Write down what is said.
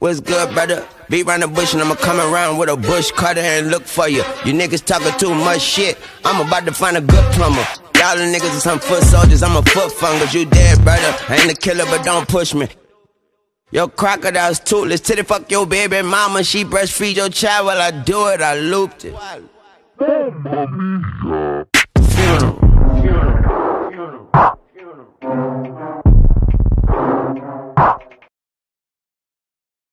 What's good, brother? Be round the bush and I'ma come around with a bush cutter and look for you. You niggas talking too much shit. I'm about to find a good plumber. Y'all the niggas are some foot soldiers. I'm a foot fungus. You dead, brother. I ain't a killer, but don't push me. Your crocodile's toothless. Titty fuck your baby mama. She breastfeed your child while I do it. I looped it. Funeral. Funeral. Funeral. Funeral.